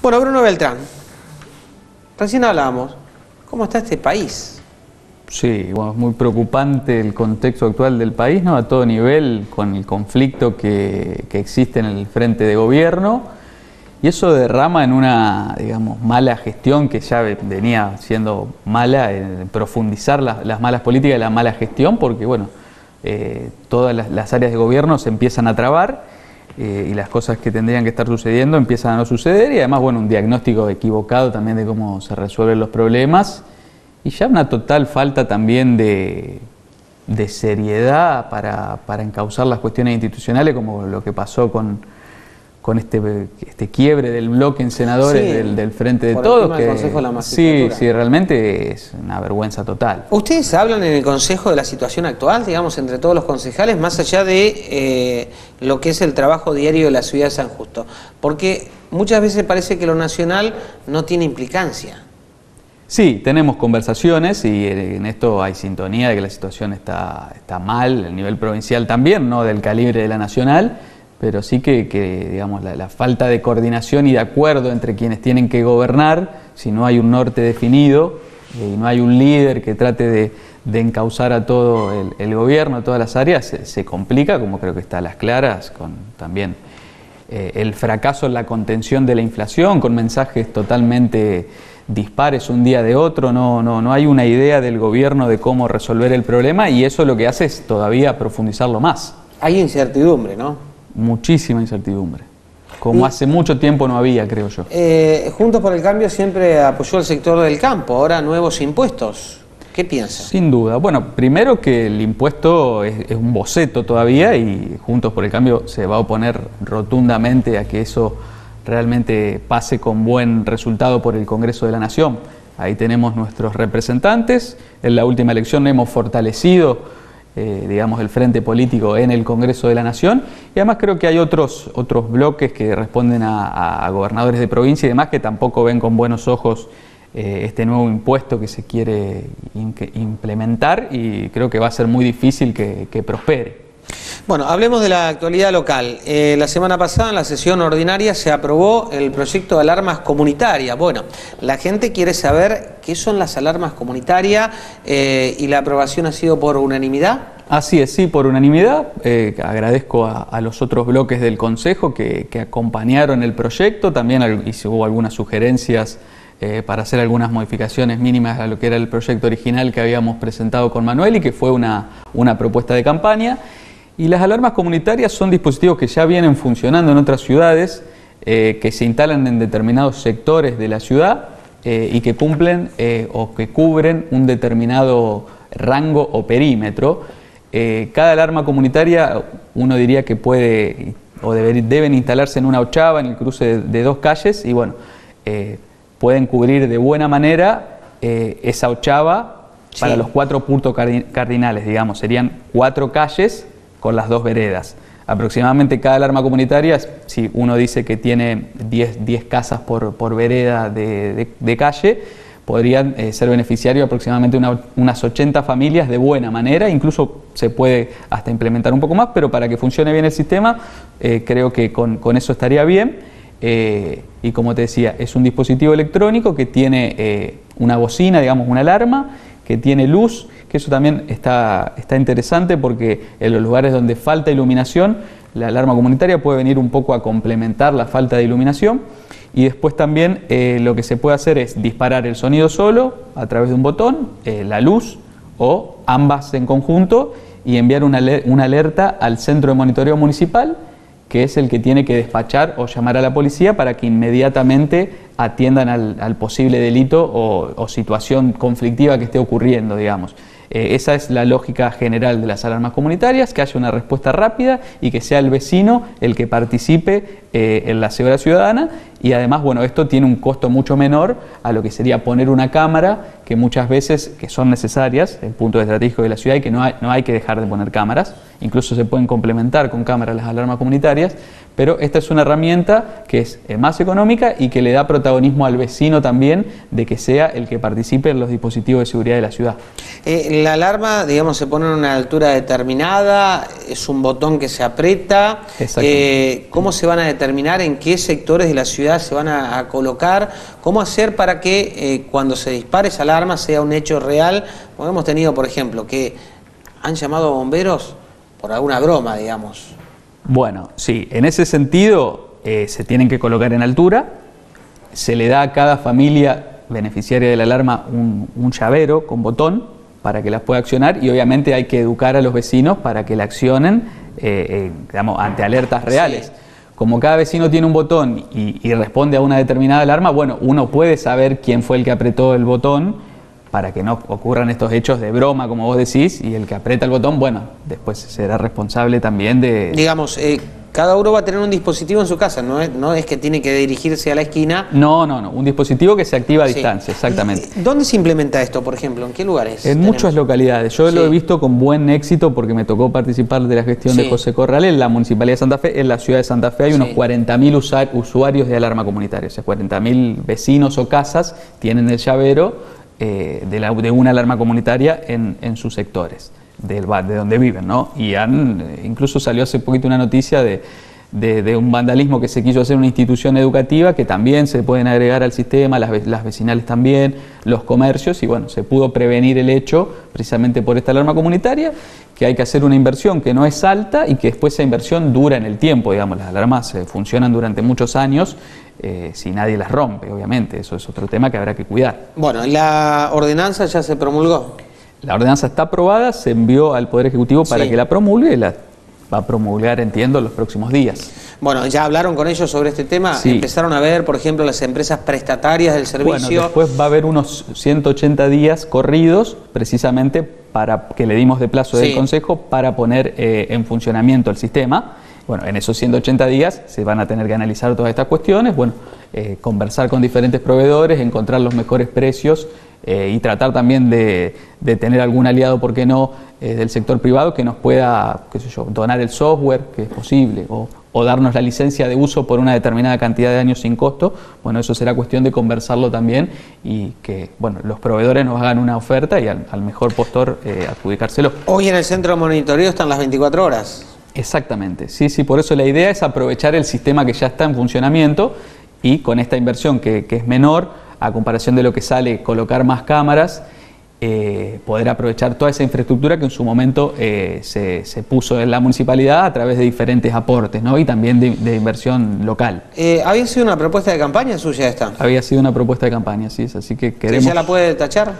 Bueno, Bruno Beltrán, recién hablábamos, ¿cómo está este país? Sí, bueno, es muy preocupante el contexto actual del país, ¿no? A todo nivel, con el conflicto que, que existe en el frente de gobierno. Y eso derrama en una, digamos, mala gestión que ya venía siendo mala, en profundizar las, las malas políticas y la mala gestión, porque, bueno, eh, todas las, las áreas de gobierno se empiezan a trabar eh, y las cosas que tendrían que estar sucediendo empiezan a no suceder y además, bueno, un diagnóstico equivocado también de cómo se resuelven los problemas y ya una total falta también de, de seriedad para, para encauzar las cuestiones institucionales como lo que pasó con, con este, este quiebre del bloque en senadores Sí, del, del Frente de por Todos. Consejo de la sí, Magistratura. sí, realmente es una vergüenza total. ¿Ustedes hablan en el Consejo de la situación actual, digamos, entre todos los concejales, más allá de eh, lo que es el trabajo diario de la ciudad de San Justo? Porque muchas veces parece que lo nacional no tiene implicancia. Sí, tenemos conversaciones y eh, en esto hay sintonía de que la situación está, está mal, el nivel provincial también, no del calibre de la nacional, pero sí que, que, digamos, la, falta de coordinación y de acuerdo entre quienes tienen que gobernar, si no hay un norte definido eh, y no hay un líder que trate de, de encauzar a todo el, gobierno, a todas las áreas, se, se complica, como creo que está a las claras, con también eh, el fracaso en la contención de la inflación, con mensajes totalmente dispares un día de otro, no, no, no hay una idea del gobierno de cómo resolver el problema y eso lo que hace es todavía profundizarlo más. Hay incertidumbre, ¿no? Muchísima incertidumbre. Como Y- hace mucho tiempo no había, creo yo. Eh, Juntos por el Cambio siempre apoyó al sector del campo, ahora nuevos impuestos. ¿Qué piensa? Sin duda. Bueno, primero que el impuesto es, es un boceto todavía y Juntos por el Cambio se va a oponer rotundamente a que eso realmente pase con buen resultado por el Congreso de la Nación. Ahí tenemos nuestros representantes. En la última elección hemos fortalecido, eh, digamos, el frente político en el Congreso de la Nación. Y además creo que hay otros, otros bloques que responden a, gobernadores de provincia y demás que tampoco ven con buenos ojos eh, este nuevo impuesto que se quiere implementar y creo que va a ser muy difícil que prospere. Bueno, hablemos de la actualidad local. Eh, la semana pasada en la sesión ordinaria se aprobó el proyecto de alarmas comunitarias. Bueno, la gente quiere saber qué son las alarmas comunitarias eh, y la aprobación ha sido por unanimidad. Así es, sí, por unanimidad. Eh, agradezco a, los otros bloques del Consejo que, que acompañaron el proyecto. También y hubo algunas sugerencias para hacer algunas modificaciones mínimas a lo que era el proyecto original que habíamos presentado con Manuel y que fue una, una propuesta de campaña. Y las alarmas comunitarias son dispositivos que ya vienen funcionando en otras ciudades, eh, que se instalan en determinados sectores de la ciudad eh, y que cumplen eh, o que cubren un determinado rango o perímetro. Cada alarma comunitaria uno diría que puede o deber- deben instalarse en una ochava, en el cruce de, de dos calles y bueno, pueden cubrir de buena manera esa ochava para los cuatro puntos cardi- cardinales, digamos, serían cuatro calles con las dos veredas. Aproximadamente cada alarma comunitaria, si uno dice que tiene 10, 10 casas por, por vereda de, de- calle, podrían eh, ser beneficiarios aproximadamente una- unas 80 familias de buena manera, incluso se puede hasta implementar un poco más, pero para que funcione bien el sistema, eh, creo que con, con eso estaría bien. Eh, y como te decía, es un dispositivo electrónico que tiene una bocina, digamos, una alarma, que tiene luz, que eso también está, está interesante porque en los lugares donde falta iluminación, la alarma comunitaria puede venir un poco a complementar la falta de iluminación. Y después también eh, lo que se puede hacer es disparar el sonido solo a través de un botón, eh, la luz o ambas en conjunto y enviar una, una alerta al centro de monitoreo municipal que es el que tiene que despachar o llamar a la policía para que inmediatamente atiendan al, posible delito o, o situación conflictiva que esté ocurriendo, digamos. Eh, esa es la lógica general de las alarmas comunitarias, que haya una respuesta rápida y que sea el vecino el que participe eh, en la seguridad ciudadana y además, bueno, esto tiene un costo mucho menor a lo que sería poner una cámara que muchas veces, que son necesarias, el punto estratégico de la ciudad y que no hay, no hay que dejar de poner cámaras, incluso se pueden complementar con cámaras las alarmas comunitarias, pero esta es una herramienta que es eh, más económica y que le da protagonismo al vecino también de que sea el que participe en los dispositivos de seguridad de la ciudad. Eh, la alarma, digamos, se pone en una altura determinada, es un botón que se aprieta. Eh, ¿Cómo se van a determinar en qué sectores de la ciudad se van a, colocar? ¿Cómo hacer para que cuando se dispare esa alarma sea un hecho real? Porque hemos tenido, por ejemplo, que han llamado a bomberos por alguna broma, digamos. Bueno, sí, en ese sentido eh, se tienen que colocar en altura, se le da a cada familia beneficiaria de la alarma un, llavero con botón para que las pueda accionar y obviamente hay que educar a los vecinos para que la accionen eh, eh, ante alertas reales. Como cada vecino tiene un botón y, responde a una determinada alarma, bueno, uno puede saber quién fue el que apretó el botón para que no ocurran estos hechos de broma, como vos decís, y el que aprieta el botón, bueno, después será responsable también de... Digamos, eh, cada uno va a tener un dispositivo en su casa, no es, no es que tiene que dirigirse a la esquina. No, no, no, un dispositivo que se activa a distancia, exactamente. ¿Dónde se implementa esto, por ejemplo? ¿En qué lugares? En muchas localidades. Yo lo he visto con buen éxito porque me tocó participar de la gestión de José Corral en la Municipalidad de Santa Fe. En la ciudad de Santa Fe hay unos 40.000 usuarios de alarma comunitaria, o sea, 40.000 vecinos o casas tienen el llavero eh, de, la, de, una alarma comunitaria en, en sus sectores, del, de donde viven. ¿no? Y han, eh, incluso salió hace poquito una noticia de, de, un vandalismo que se quiso hacer en una institución educativa, que también se pueden agregar al sistema, las, vecinales también, los comercios, y bueno, se pudo prevenir el hecho precisamente por esta alarma comunitaria, que hay que hacer una inversión que no es alta y que después esa inversión dura en el tiempo, digamos, las alarmas eh, funcionan durante muchos años eh, si nadie las rompe, obviamente. Eso es otro tema que habrá que cuidar. Bueno, ¿la ordenanza ya se promulgó? La ordenanza está aprobada, se envió al Poder Ejecutivo para que la promulgue y la va a promulgar, entiendo, en los próximos días. Bueno, ya hablaron con ellos sobre este tema. Empezaron a ver, por ejemplo, las empresas prestatarias del servicio. Bueno, después va a haber unos 180 días corridos, precisamente para que le dimos de plazo del Consejo para poner eh, en funcionamiento el sistema. Bueno, en esos 180 días se van a tener que analizar todas estas cuestiones, bueno, eh, conversar con diferentes proveedores, encontrar los mejores precios eh, y tratar también de, tener algún aliado, ¿por qué no?, eh, del sector privado que nos pueda, qué sé yo, donar el software, que es posible, o, darnos la licencia de uso por una determinada cantidad de años sin costo. Bueno, eso será cuestión de conversarlo también y que, bueno, los proveedores nos hagan una oferta y al, al mejor postor adjudicárselo. Hoy en el centro de monitoreo están las 24 horas. Exactamente, sí, sí, por eso la idea es aprovechar el sistema que ya está en funcionamiento y con esta inversión que, es menor a comparación de lo que sale colocar más cámaras, eh, poder aprovechar toda esa infraestructura que en su momento eh, se, puso en la municipalidad a través de diferentes aportes ¿no? y también de, inversión local. Eh, ¿Había sido una propuesta de campaña suya esta? Había sido una propuesta de campaña, sí, así que queremos... ¿Ya la puede tachar?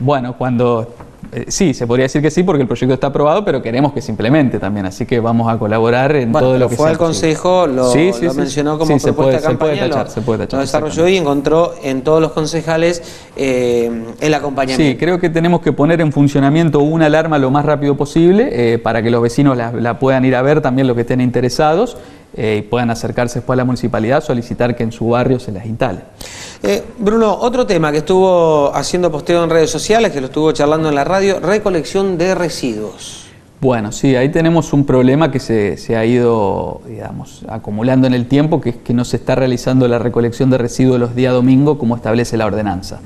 Bueno, cuando eh, sí, se podría decir que sí porque el proyecto está aprobado, pero queremos que se implemente también, así que vamos a colaborar en todo lo que fue al Consejo, lo, mencionó como propuesta de campaña, se puede tachar, se puede tachar, lo desarrolló y encontró en todos los concejales eh, el acompañamiento. Sí, creo que tenemos que poner en funcionamiento una alarma lo más rápido posible eh, para que los vecinos la, puedan ir a ver, también los que estén interesados, y puedan acercarse después a la municipalidad, solicitar que en su barrio se las instale. Eh, Bruno, otro tema que estuvo haciendo posteo en redes sociales, que lo estuvo charlando en la radio, recolección de residuos. Bueno, sí, ahí tenemos un problema que se, ha ido, digamos, acumulando en el tiempo, que es que no se está realizando la recolección de residuos los días domingo como establece la ordenanza.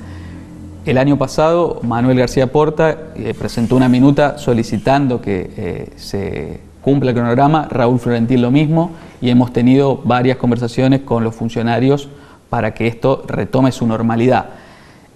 El año pasado, Manuel García Porta eh, presentó una minuta solicitando que eh, se cumpla el cronograma, Raúl Florentín lo mismo, y hemos tenido varias conversaciones con los funcionarios para que esto retome su normalidad.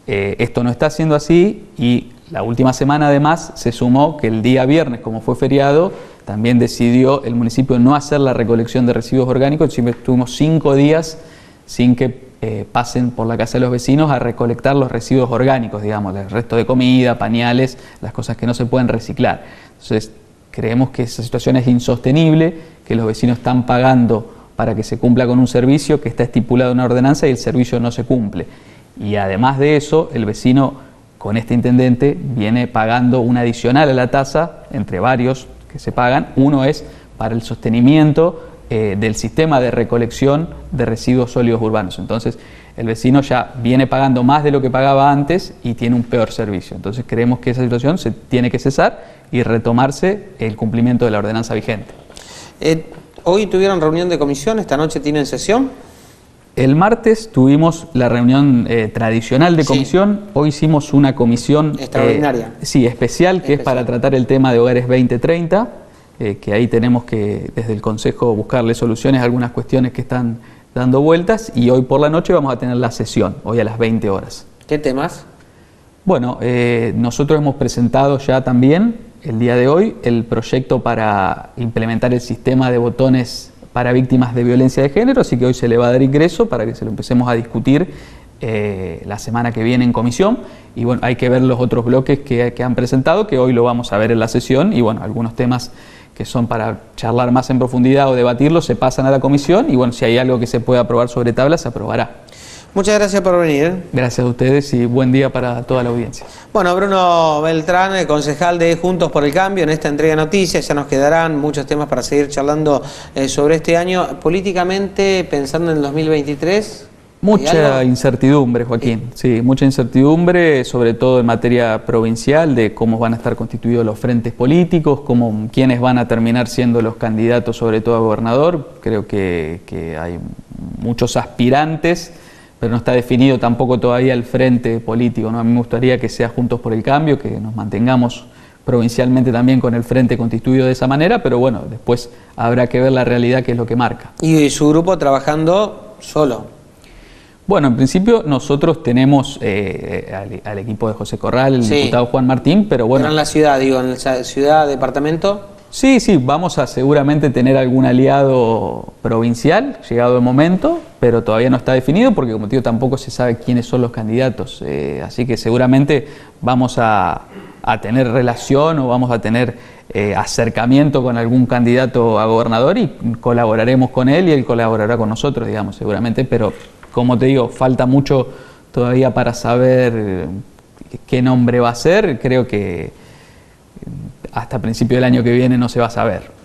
Eh, esto no está siendo así y la última semana además se sumó que el día viernes, como fue feriado, también decidió el municipio no hacer la recolección de residuos orgánicos, estuvimos cinco días sin que eh, pasen por la casa de los vecinos a recolectar los residuos orgánicos, digamos, el resto de comida, pañales, las cosas que no se pueden reciclar. Entonces, creemos que esa situación es insostenible, que los vecinos están pagando para que se cumpla con un servicio que está estipulado en una ordenanza y el servicio no se cumple. Y además de eso, el vecino con este intendente viene pagando un adicional a la tasa, entre varios que se pagan. Uno es para el sostenimiento eh, del sistema de recolección de residuos sólidos urbanos. Entonces, el vecino ya viene pagando más de lo que pagaba antes y tiene un peor servicio. Entonces, creemos que esa situación se tiene que cesar y retomarse el cumplimiento de la ordenanza vigente. Eh, Hoy tuvieron reunión de comisión, esta noche tienen sesión. El martes tuvimos la reunión eh, tradicional de Sí. comisión, hoy hicimos una comisión eh, Extraordinaria. sí, especial, que es Especial. para tratar el tema de hogares 2030, eh, que ahí tenemos que desde el Consejo buscarle soluciones a algunas cuestiones que están dando vueltas y hoy por la noche vamos a tener la sesión, hoy a las 20 horas. ¿Qué temas? Bueno, eh, nosotros hemos presentado ya también el día de hoy el proyecto para implementar el sistema de botones para víctimas de violencia de género, así que hoy se le va a dar ingreso para que se lo empecemos a discutir eh, la semana que viene en comisión. Y bueno, hay que ver los otros bloques que, que han presentado, que hoy lo vamos a ver en la sesión, y bueno, algunos temas que son para charlar más en profundidad o debatirlos se pasan a la comisión, y bueno, si hay algo que se pueda aprobar sobre tabla, se aprobará. Muchas gracias por venir. Gracias a ustedes y buen día para toda la audiencia. Bueno, Bruno Beltrán, el concejal de Juntos por el Cambio, en esta entrega de noticias, ya nos quedarán muchos temas para seguir charlando eh, sobre este año. Políticamente, pensando en el 2023. ¿Hay Mucha incertidumbre, Joaquín. Sí, mucha incertidumbre, sobre todo en materia provincial, de cómo van a estar constituidos los frentes políticos, cómo, quiénes van a terminar siendo los candidatos, sobre todo a gobernador. Creo que, que hay muchos aspirantes, pero no está definido tampoco todavía el frente político. ¿no? A mí me gustaría que sea Juntos por el Cambio, que nos mantengamos provincialmente también con el frente constituido de esa manera, pero bueno, después habrá que ver la realidad que es lo que marca. Y su grupo trabajando solo. Bueno, en principio nosotros tenemos eh, al, al equipo de José Corral, el Sí. diputado Juan Martín, pero Bueno, bueno, en la ciudad, digo, en la ciudad, departamento. sí, sí, vamos a seguramente tener algún aliado provincial, llegado el momento, pero todavía no está definido porque como te digo tampoco se sabe quiénes son los candidatos, eh, así que seguramente vamos a, a tener relación o vamos a tener eh, acercamiento con algún candidato a gobernador y colaboraremos con él y él colaborará con nosotros, digamos, seguramente, pero como te digo, falta mucho todavía para saber eh, qué nombre va a ser, creo que hasta principio del año que viene no se va a saber.